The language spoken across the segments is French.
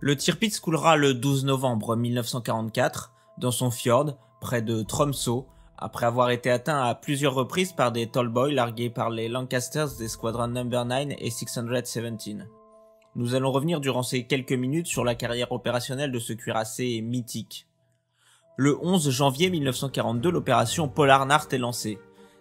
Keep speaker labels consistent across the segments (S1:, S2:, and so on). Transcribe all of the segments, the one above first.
S1: Le Tirpitz coulera le 12 novembre 1944 dans son fjord près de Tromsø après avoir été atteint à plusieurs reprises par des tallboys largués par les Lancasters des squadrons Number 9 et 617. Nous allons revenir durant ces quelques minutes sur la carrière opérationnelle de ce cuirassé mythique. Le 11 janvier 1942, l'opération Polar Nart est lancée.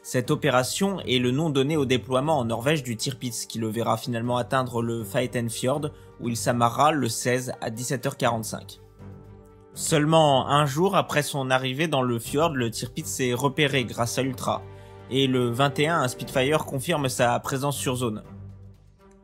S1: Cette opération est le nom donné au déploiement en Norvège du Tirpitz qui le verra finalement atteindre le Fjord où il s'amarra le 16 à 17h45. Seulement un jour après son arrivée dans le fjord, le Tirpitz est repéré grâce à Ultra, et le 21, un Spitfire confirme sa présence sur zone.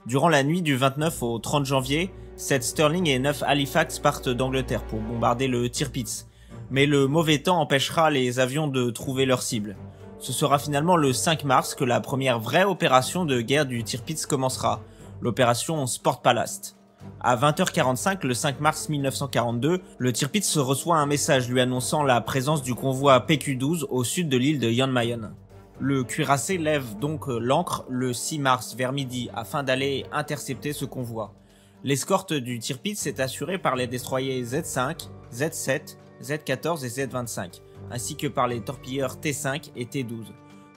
S1: Durant la nuit du 29 au 30 janvier, 7 Sterling et 9 Halifax partent d'Angleterre pour bombarder le Tirpitz, mais le mauvais temps empêchera les avions de trouver leur cible. Ce sera finalement le 5 mars que la première vraie opération de guerre du Tirpitz commencera, l'opération Sport Palast. À 20h45 le 5 mars 1942, le Tirpitz reçoit un message lui annonçant la présence du convoi PQ-12 au sud de l'île de Jan Mayen. Le cuirassé lève donc l'ancre le 6 mars vers midi afin d'aller intercepter ce convoi. L'escorte du Tirpitz est assurée par les destroyers Z5, Z7, Z14 et Z25, ainsi que par les torpilleurs T5 et T12.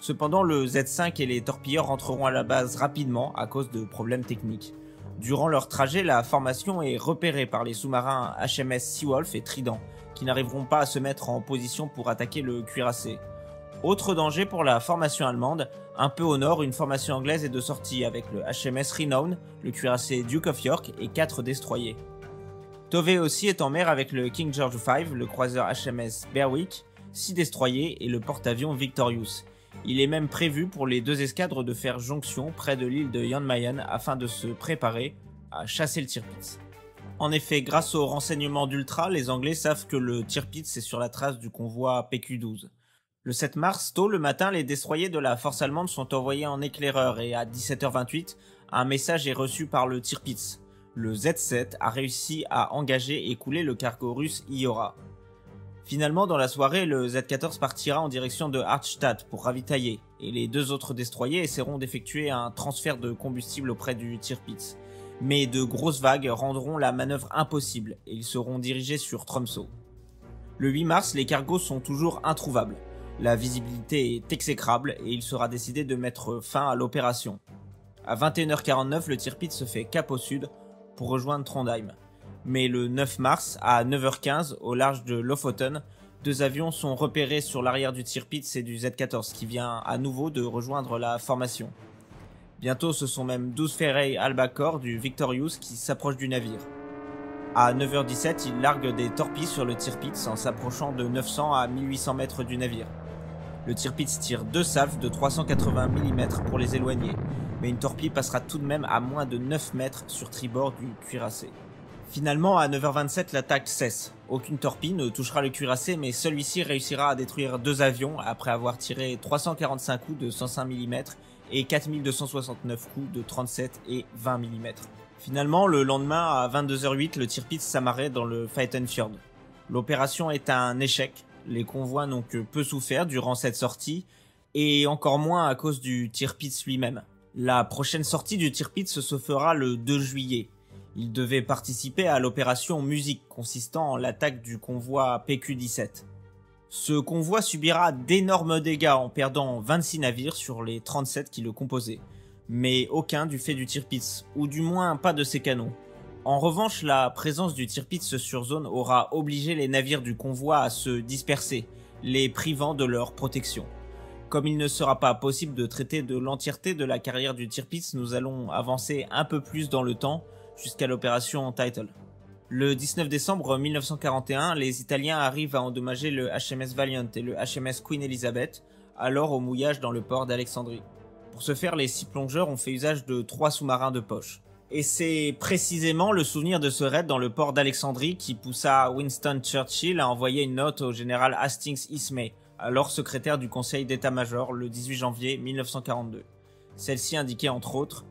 S1: Cependant, le Z5 et les torpilleurs rentreront à la base rapidement à cause de problèmes techniques. Durant leur trajet, la formation est repérée par les sous-marins HMS Seawolf et Trident, qui n'arriveront pas à se mettre en position pour attaquer le cuirassé. Autre danger pour la formation allemande, un peu au nord, une formation anglaise est de sortie avec le HMS Renown, le cuirassé Duke of York et quatre destroyers. Tovey aussi est en mer avec le King George V, le croiseur HMS Berwick, six destroyers et le porte-avions Victorious. Il est même prévu pour les deux escadres de faire jonction près de l'île de Jan Mayen afin de se préparer à chasser le Tirpitz. En effet, grâce aux renseignements d'Ultra, les Anglais savent que le Tirpitz est sur la trace du convoi PQ-12. Le 7 mars, tôt le matin, les destroyers de la force allemande sont envoyés en éclaireur et à 17h28, un message est reçu par le Tirpitz. Le Z7 a réussi à engager et couler le cargo russe Iora. Finalement, dans la soirée, le Z14 partira en direction de Hartstadt pour ravitailler, et les deux autres destroyers essaieront d'effectuer un transfert de combustible auprès du Tirpitz. Mais de grosses vagues rendront la manœuvre impossible, et ils seront dirigés sur Tromsø. Le 8 mars, les cargos sont toujours introuvables. La visibilité est exécrable et il sera décidé de mettre fin à l'opération. À 21h49, le Tirpitz se fait cap au sud pour rejoindre Trondheim. Mais le 9 mars, à 9h15, au large de Lofoten, deux avions sont repérés sur l'arrière du Tirpitz et du Z-14 qui vient à nouveau de rejoindre la formation. Bientôt, ce sont même 12 ferreilles Albacore du Victorious qui s'approchent du navire. À 9h17, ils larguent des torpilles sur le Tirpitz en s'approchant de 900 à 1800 mètres du navire. Le Tirpitz tire deux salves de 380 mm pour les éloigner, mais une torpille passera tout de même à moins de 9 mètres sur tribord du cuirassé. Finalement, à 9h27, l'attaque cesse. Aucune torpille ne touchera le cuirassé, mais celui-ci réussira à détruire deux avions après avoir tiré 345 coups de 105 mm et 4269 coups de 37 et 20 mm. Finalement, le lendemain, à 22h08, le Tirpitz s'amarrait dans le Fjord. L'opération est un échec, les convois n'ont que peu souffert durant cette sortie, et encore moins à cause du Tirpitz lui-même. La prochaine sortie du Tirpitz se fera le 2 juillet. Il devait participer à l'opération Musique consistant en l'attaque du convoi PQ-17. Ce convoi subira d'énormes dégâts en perdant 26 navires sur les 37 qui le composaient, mais aucun du fait du Tirpitz, ou du moins pas de ses canons. En revanche, la présence du Tirpitz sur zone aura obligé les navires du convoi à se disperser, les privant de leur protection. Comme il ne sera pas possible de traiter de l'entièreté de la carrière du Tirpitz, nous allons avancer un peu plus dans le temps jusqu'à l'opération Title. Le 19 décembre 1941, les Italiens arrivent à endommager le HMS Valiant et le HMS Queen Elizabeth, alors au mouillage dans le port d'Alexandrie. Pour ce faire, les six plongeurs ont fait usage de trois sous-marins de poche. Et c'est précisément le souvenir de ce raid dans le port d'Alexandrie qui poussa Winston Churchill à envoyer une note au général Hastings Ismay, alors secrétaire du Conseil d'état-major le 18 janvier 1942. Celle-ci indiquait entre autres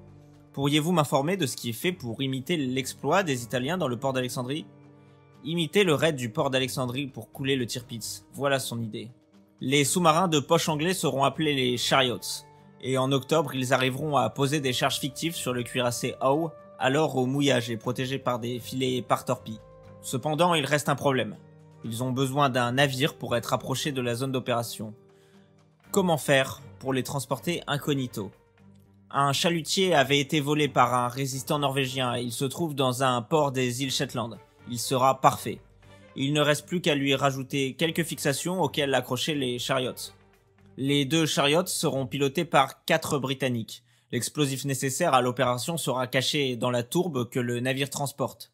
S1: Pourriez-vous m'informer de ce qui est fait pour imiter l'exploit des Italiens dans le port d'Alexandrie? Imiter le raid du port d'Alexandrie pour couler le Tirpitz, voilà son idée. Les sous-marins de poche anglais seront appelés les Chariots, et en octobre, ils arriveront à poser des charges fictives sur le cuirassé Howe alors au mouillage et protégés par des filets par torpille. Cependant, il reste un problème. Ils ont besoin d'un navire pour être approchés de la zone d'opération. Comment faire pour les transporter incognito? Un chalutier avait été volé par un résistant norvégien et il se trouve dans un port des îles Shetland. Il sera parfait. Il ne reste plus qu'à lui rajouter quelques fixations auxquelles accrocher les chariots. Les deux chariots seront pilotés par quatre Britanniques. L'explosif nécessaire à l'opération sera caché dans la tourbe que le navire transporte.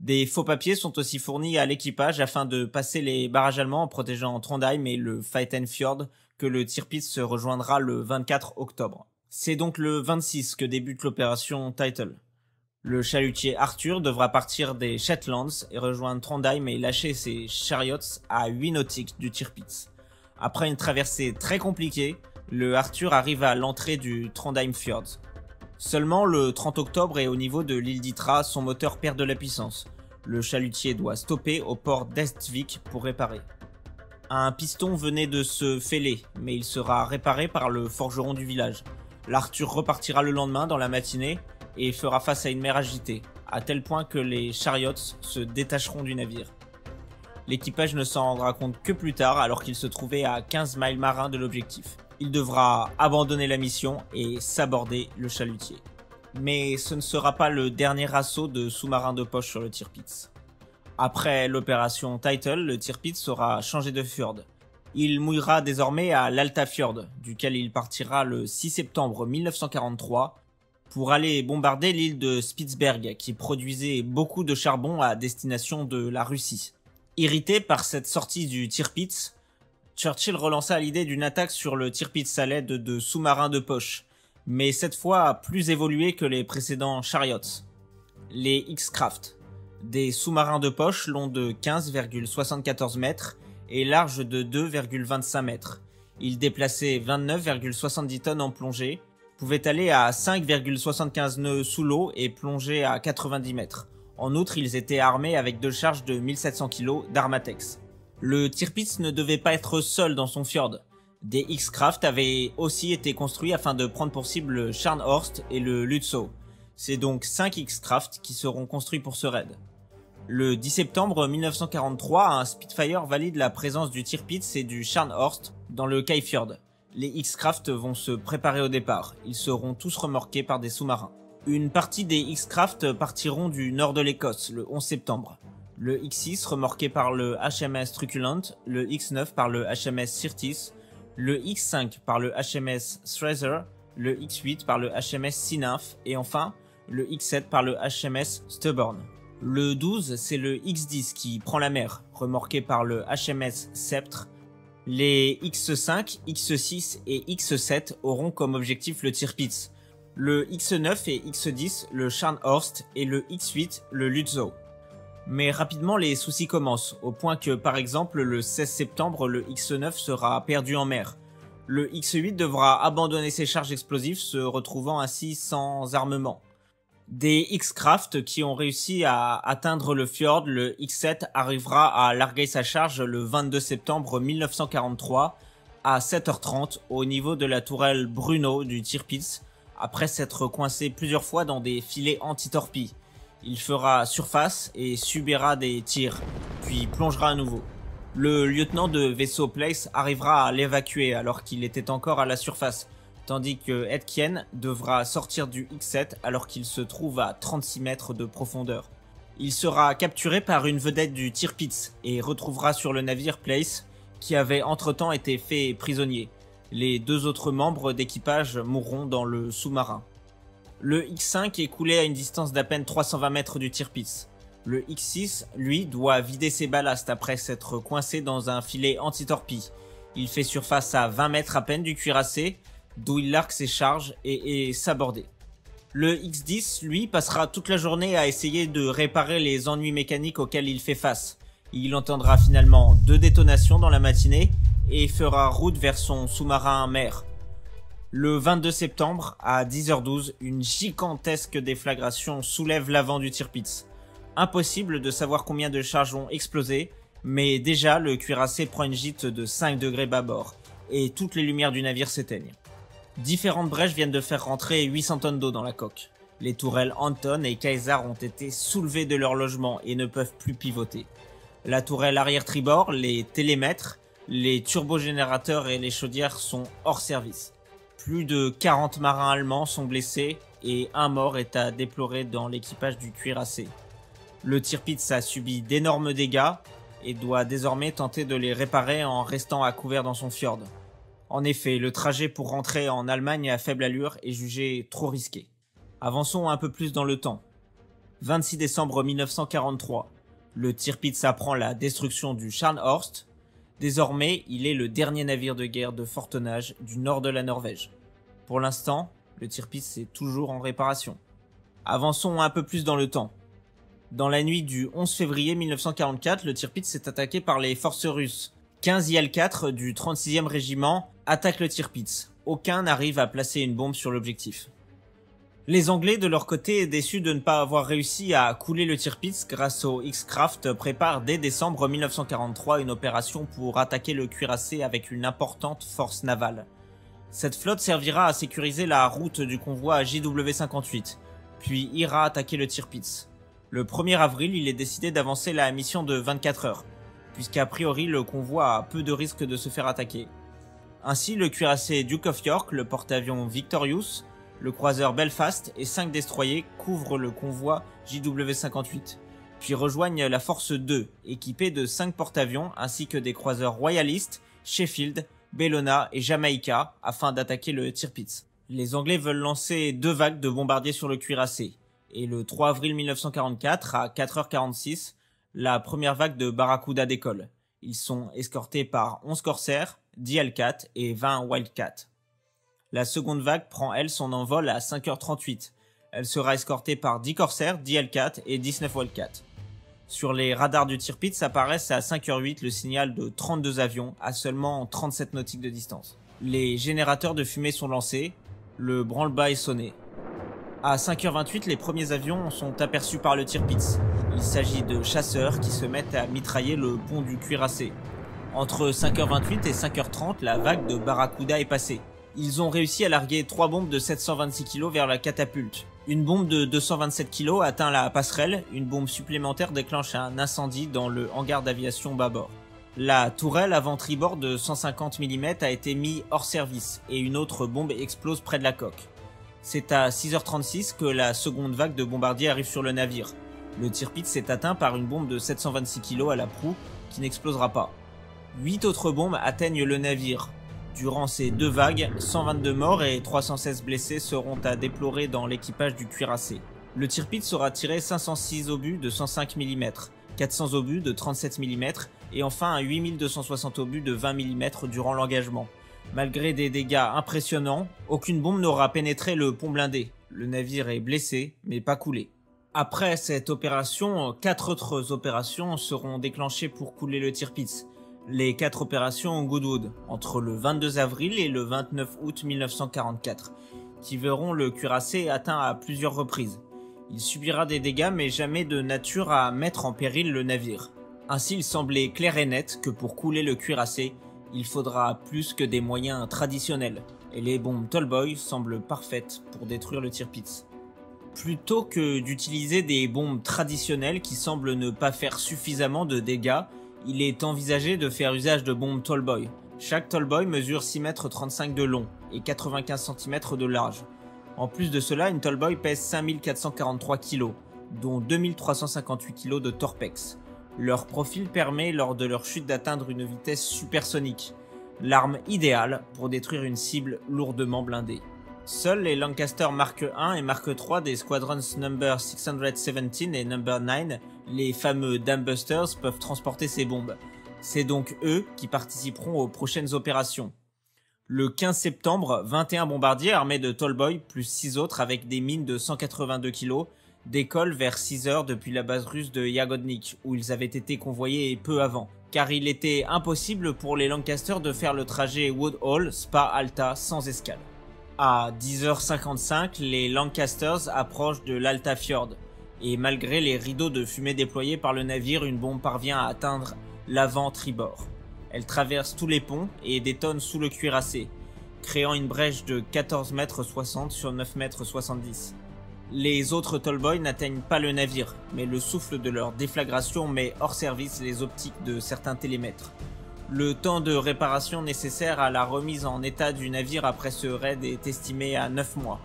S1: Des faux papiers sont aussi fournis à l'équipage afin de passer les barrages allemands en protégeant Trondheim et le Fjord que le Tirpitz se rejoindra le 24 octobre. C'est donc le 26 que débute l'opération Title. Le chalutier Arthur devra partir des Shetlands et rejoindre Trondheim et lâcher ses chariots à 8 nautiques du Tirpitz. Après une traversée très compliquée, le Arthur arrive à l'entrée du Trondheim Fjord. Seulement le 30 octobre et au niveau de l'île d'Itra, son moteur perd de la puissance. Le chalutier doit stopper au port d'Estvik pour réparer. Un piston venait de se fêler, mais il sera réparé par le forgeron du village. L'Arthur repartira le lendemain dans la matinée et fera face à une mer agitée, à tel point que les chariots se détacheront du navire. L'équipage ne s'en rendra compte que plus tard alors qu'il se trouvait à 15 miles marins de l'objectif. Il devra abandonner la mission et s'aborder le chalutier. Mais ce ne sera pas le dernier assaut de sous-marins de poche sur le Tirpitz. Après l'opération Title, le Tirpitz sera changé de fjord. Il mouillera désormais à l'Alta Fjord, duquel il partira le 6 septembre 1943 pour aller bombarder l'île de Spitzberg qui produisait beaucoup de charbon à destination de la Russie. Irrité par cette sortie du Tirpitz, Churchill relança l'idée d'une attaque sur le Tirpitz à l'aide de sous-marins de poche, mais cette fois plus évolué que les précédents Chariots. Les X-Craft, des sous-marins de poche longs de 15,74 mètres et larges de 2,25 mètres. Ils déplaçaient 29,70 tonnes en plongée, pouvaient aller à 5,75 nœuds sous l'eau et plonger à 90 mètres. En outre, ils étaient armés avec deux charges de 1700 kg d'Armatex. Le Tirpitz ne devait pas être seul dans son fjord. Des X-Craft avaient aussi été construits afin de prendre pour cible le Scharnhorst et le Lutzow. C'est donc 5 X-Craft qui seront construits pour ce raid. Le 10 septembre 1943, un Spitfire valide la présence du Tirpitz et du Scharnhorst dans le Kaifjord. Les X-Craft vont se préparer au départ. Ils seront tous remorqués par des sous-marins. Une partie des X-Craft partiront du nord de l'Écosse le 11 septembre. Le X6 remorqué par le HMS Truculent, le X9 par le HMS Sirtis, le X5 par le HMS Thraser, le X8 par le HMS Sinaf et enfin le X7 par le HMS Stubborn. Le 12, c'est le X10 qui prend la mer, remorqué par le HMS Sceptre. Les X5, X6 et X7 auront comme objectif le Tirpitz, le X9 et X10 le Scharnhorst et le X8 le Lutzow. Mais rapidement les soucis commencent, au point que par exemple le 16 septembre le X9 sera perdu en mer. Le X8 devra abandonner ses charges explosives se retrouvant ainsi sans armement. Des X-Craft qui ont réussi à atteindre le fjord, le X7 arrivera à larguer sa charge le 22 septembre 1943 à 7h30 au niveau de la tourelle Bruno du Tirpitz après s'être coincé plusieurs fois dans des filets anti-torpilles. Il fera surface et subira des tirs, puis plongera à nouveau. Le lieutenant de vaisseau Place arrivera à l'évacuer alors qu'il était encore à la surface, tandis que Etkian devra sortir du X7 alors qu'il se trouve à 36 mètres de profondeur. Il sera capturé par une vedette du Tirpitz et retrouvera sur le navire Place, qui avait entre-temps été fait prisonnier. Les deux autres membres d'équipage mourront dans le sous-marin. Le X5 est coulé à une distance d'à peine 320 mètres du Tirpitz. Le X6, lui, doit vider ses ballasts après s'être coincé dans un filet anti-torpille. Il fait surface à 20 mètres à peine du cuirassé, d'où il largue ses charges et est sabordé. Le X10, lui, passera toute la journée à essayer de réparer les ennuis mécaniques auxquels il fait face. Il entendra finalement deux détonations dans la matinée et fera route vers son sous-marin mer. Le 22 septembre, à 10h12, une gigantesque déflagration soulève l'avant du Tirpitz. Impossible de savoir combien de charges vont exploser, mais déjà le cuirassé prend une gîte de 5 degrés bâbord, et toutes les lumières du navire s'éteignent. Différentes brèches viennent de faire rentrer 800 tonnes d'eau dans la coque. Les tourelles Anton et Kaiser ont été soulevées de leur logement et ne peuvent plus pivoter. La tourelle arrière tribord, les télémètres, les turbogénérateurs et les chaudières sont hors service. Plus de 40 marins allemands sont blessés et un mort est à déplorer dans l'équipage du cuirassé. Le Tirpitz a subi d'énormes dégâts et doit désormais tenter de les réparer en restant à couvert dans son fjord. En effet, le trajet pour rentrer en Allemagne à faible allure est jugé trop risqué. Avançons un peu plus dans le temps. 26 décembre 1943, le Tirpitz apprend la destruction du Scharnhorst. Désormais, il est le dernier navire de guerre de fort tonnage du nord de la Norvège. Pour l'instant, le Tirpitz est toujours en réparation. Avançons un peu plus dans le temps. Dans la nuit du 11 février 1944, le Tirpitz est attaqué par les forces russes. 15 IL-4 du 36e régiment attaquent le Tirpitz. Aucun n'arrive à placer une bombe sur l'objectif. Les Anglais, de leur côté, déçus de ne pas avoir réussi à couler le Tirpitz grâce au X-Craft, préparent dès décembre 1943 une opération pour attaquer le cuirassé avec une importante force navale. Cette flotte servira à sécuriser la route du convoi JW58, puis ira attaquer le Tirpitz. Le 1er avril, il est décidé d'avancer la mission de 24 heures, puisqu'a priori le convoi a peu de risques de se faire attaquer. Ainsi, le cuirassé Duke of York, le porte-avions Victorious, le croiseur Belfast et 5 destroyers couvrent le convoi JW58, puis rejoignent la Force 2, équipée de 5 porte-avions ainsi que des croiseurs royalistes, Sheffield, Bellona et Jamaica afin d'attaquer le Tirpitz. Les Anglais veulent lancer deux vagues de bombardiers sur le cuirassé, et le 3 avril 1944, à 4h46, la première vague de Barracuda décolle. Ils sont escortés par 11 corsaires, 10 Hellcat et 20 Wildcat. La seconde vague prend elle son envol à 5h38. Elle sera escortée par 10 corsaires, 10 Hellcat et 19 Wildcat. Sur les radars du Tirpitz apparaissent à 5h08 le signal de 32 avions à seulement 37 nautiques de distance. Les générateurs de fumée sont lancés, le branle-bas est sonné. À 5h28, les premiers avions sont aperçus par le Tirpitz. Il s'agit de chasseurs qui se mettent à mitrailler le pont du cuirassé. Entre 5h28 et 5h30, la vague de Barracuda est passée. Ils ont réussi à larguer trois bombes de 726 kg vers la catapulte. Une bombe de 227 kg atteint la passerelle, une bombe supplémentaire déclenche un incendie dans le hangar d'aviation bâbord. La tourelle avant tribord de 150 mm a été mise hors service et une autre bombe explose près de la coque. C'est à 6h36 que la seconde vague de bombardiers arrive sur le navire. Le Tirpitz est atteint par une bombe de 726 kg à la proue qui n'explosera pas. Huit autres bombes atteignent le navire. Durant ces deux vagues, 122 morts et 316 blessés seront à déplorer dans l'équipage du cuirassé. Le Tirpitz sera tiré 506 obus de 105 mm, 400 obus de 37 mm et enfin un 8260 obus de 20 mm durant l'engagement. Malgré des dégâts impressionnants, aucune bombe n'aura pénétré le pont blindé. Le navire est blessé, mais pas coulé. Après cette opération, quatre autres opérations seront déclenchées pour couler le Tirpitz. Les quatre opérations Goodwood, entre le 22 avril et le 29 août 1944, qui verront le cuirassé atteint à plusieurs reprises. Il subira des dégâts mais jamais de nature à mettre en péril le navire. Ainsi il semblait clair et net que pour couler le cuirassé, il faudra plus que des moyens traditionnels, et les bombes Tallboy semblent parfaites pour détruire le Tirpitz. Plutôt que d'utiliser des bombes traditionnelles qui semblent ne pas faire suffisamment de dégâts, il est envisagé de faire usage de bombes Tallboy. Chaque Tallboy mesure 6 m 35 de long et 95 cm de large. En plus de cela, une Tallboy pèse 5443 kg, dont 2358 kg de Torpex. Leur profil permet lors de leur chute d'atteindre une vitesse supersonique, l'arme idéale pour détruire une cible lourdement blindée. Seuls les Lancaster Mark 1 et Mark 3 des Squadrons Number 617 et Number 9, les fameux Dambusters, peuvent transporter ces bombes. C'est donc eux qui participeront aux prochaines opérations. Le 15 septembre, 21 bombardiers armés de Tallboy plus 6 autres avec des mines de 182 kg décollent vers 6 heures depuis la base russe de Yagodnik, où ils avaient été convoyés peu avant, car il était impossible pour les Lancaster de faire le trajet Woodhall, Spa-Alta sans escale. À 10h55, les Lancasters approchent de l'Alta Fjord, et malgré les rideaux de fumée déployés par le navire, une bombe parvient à atteindre l'avant tribord. Elle traverse tous les ponts et détonne sous le cuirassé, créant une brèche de 14 mètres 60 sur 9 mètres 70. Les autres Tallboys n'atteignent pas le navire, mais le souffle de leur déflagration met hors service les optiques de certains télémètres. Le temps de réparation nécessaire à la remise en état du navire après ce raid est estimé à 9 mois.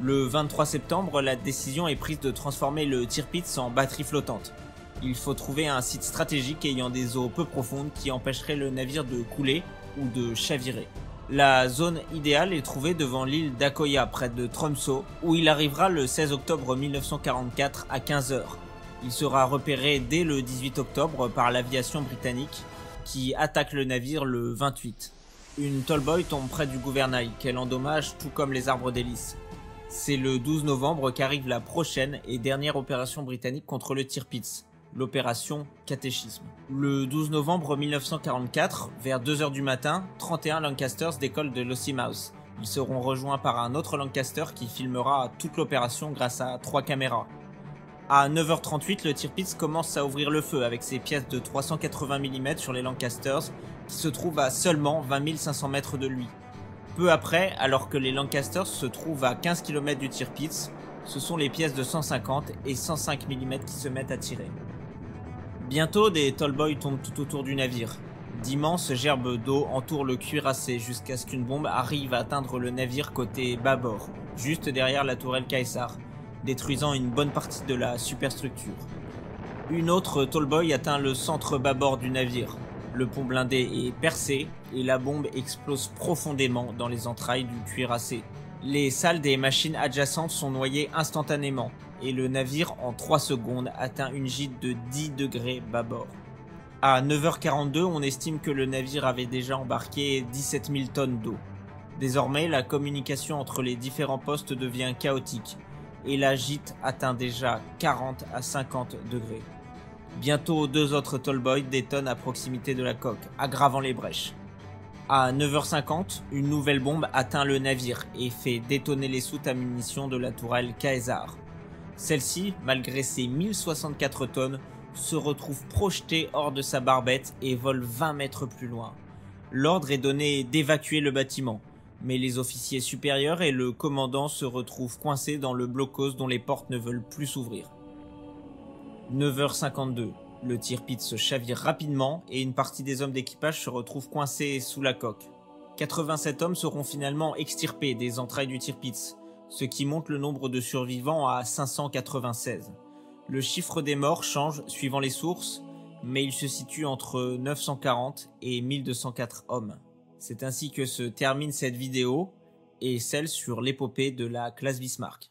S1: Le 23 septembre, la décision est prise de transformer le Tirpitz en batterie flottante. Il faut trouver un site stratégique ayant des eaux peu profondes qui empêcherait le navire de couler ou de chavirer. La zone idéale est trouvée devant l'île d'Akoya près de Tromsø où il arrivera le 16 octobre 1944 à 15h. Il sera repéré dès le 18 octobre par l'aviation britannique qui attaque le navire le 28. Une tallboy tombe près du gouvernail qu'elle endommage tout comme les arbres d'hélice. C'est le 12 novembre qu'arrive la prochaine et dernière opération britannique contre le Tirpitz, l'opération Catéchisme. Le 12 novembre 1944, vers 2h du matin, 31 Lancasters décollent de Lossy. Ils seront rejoints par un autre Lancaster qui filmera toute l'opération grâce à trois caméras. À 9h38, le Tirpitz commence à ouvrir le feu avec ses pièces de 380 mm sur les Lancasters qui se trouvent à seulement 20 500 mètres de lui. Peu après, alors que les Lancasters se trouvent à 15 km du Tirpitz, ce sont les pièces de 150 et 105 mm qui se mettent à tirer. Bientôt, des tallboys tombent tout autour du navire. D'immenses gerbes d'eau entourent le cuirassé jusqu'à ce qu'une bombe arrive à atteindre le navire côté bâbord, juste derrière la tourelle Caesar, détruisant une bonne partie de la superstructure. Une autre tallboy atteint le centre bâbord du navire. Le pont blindé est percé et la bombe explose profondément dans les entrailles du cuirassé. Les salles des machines adjacentes sont noyées instantanément et le navire en 3 secondes atteint une gîte de 10 degrés bâbord. À 9h42, on estime que le navire avait déjà embarqué 17 000 tonnes d'eau. Désormais, la communication entre les différents postes devient chaotique et la gîte atteint déjà 40 à 50 degrés. Bientôt, deux autres tallboys détonnent à proximité de la coque, aggravant les brèches. À 9h50, une nouvelle bombe atteint le navire et fait détonner les soutes à munitions de la tourelle Caesar. Celle-ci, malgré ses 1064 tonnes, se retrouve projetée hors de sa barbette et vole 20 mètres plus loin. L'ordre est donné d'évacuer le bâtiment, mais les officiers supérieurs et le commandant se retrouvent coincés dans le blocos dont les portes ne veulent plus s'ouvrir. 9h52, le Tirpitz se chavire rapidement et une partie des hommes d'équipage se retrouve coincés sous la coque. 87 hommes seront finalement extirpés des entrailles du Tirpitz, ce qui monte le nombre de survivants à 596. Le chiffre des morts change suivant les sources, mais il se situe entre 940 et 1204 hommes. C'est ainsi que se termine cette vidéo et celle sur l'épopée de la classe Bismarck.